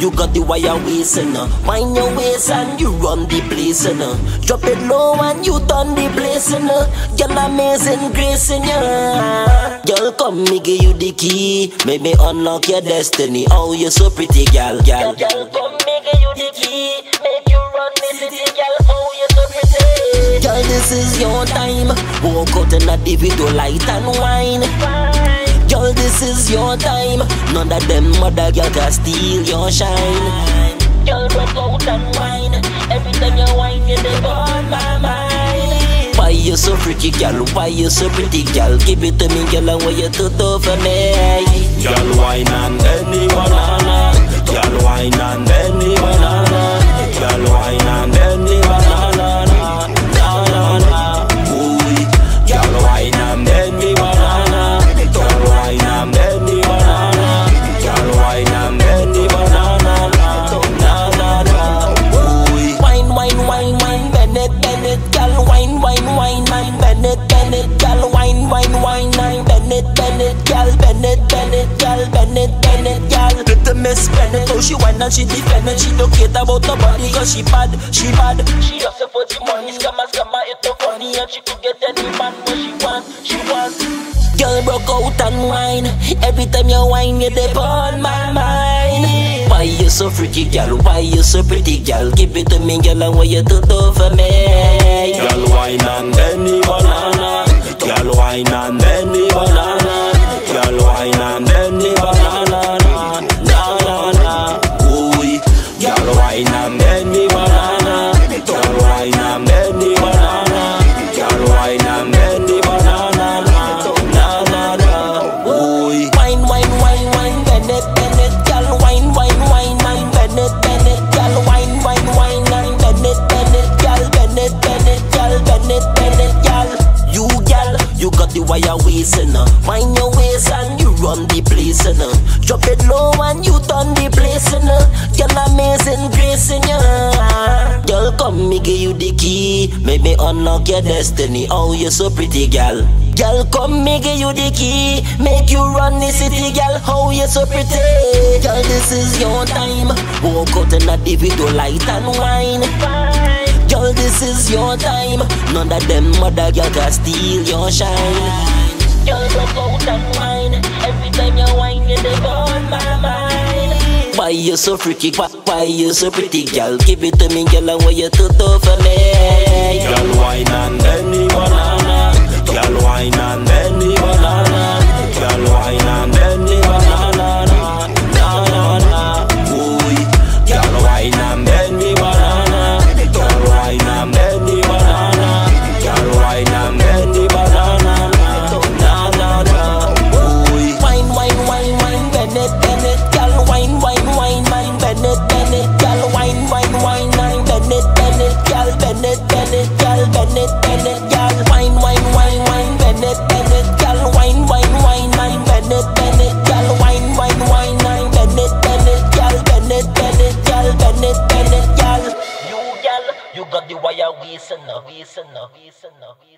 you got the wire waist and uh, Mind your waist and you run the place and uh, Drop it low and you turn the place and uh, Girl amazing grace in ya. Girl come me give you the key. Make me unlock your destiny. Oh you're so pretty girl, girl. Girl come me give you the key. Make you run the city girl. Oh you so pretty. Girl this is your time. Walk out in a video light and wine Girl, this is your time. None of them mother girl can steal your shine. Girl, rock out and wine. Every time you wine, you dey on my mind. Why you so freaky, girl? Why you so pretty, girl? Give it to me, girl, and why you tough for me? Girl, wine and any banana. Girl, wine and bend it, girl. Wine, wine, wine, wine, bend it, bend it, girl. Bend it, bend it, girl. Bend it, bend it, girl. Little miss bend it, oh she wine and she defend it. She don't care about nobody 'cause she bad, she bad. She just for the money, scammer, scammer, it's so funny and she could get any man what she want, she want. Girl broke out and wine. Every time you wine you dey on my mind Why you so freaky girl, why you so pretty girl Give it to me girl and what you do do for me Girl, wine and banana. Girl, you wire waist and uh, Mind your waist and you run the place and uh, Drop it low and you turn the place and uh, Girl, amazing grace in ya. Girl, come me give you the key. Make me unlock your destiny. Oh, you so pretty, girl. Girl, come me give you the key. Make you run the city, girl. Oh, you so pretty. Girl, this is your time. Walk out in a video light and wine this is your time. None of them mother girl can steal your shine. Girl, rock out and wine. Every time you wine, you dey on my mind. Why you so freaky, why, you so pretty, girl? Give it to me, girl, and what you too tough for me. Girl, wine and any banana. Girl, wine and You, the wire waist enough, waist enough, waist enough, waist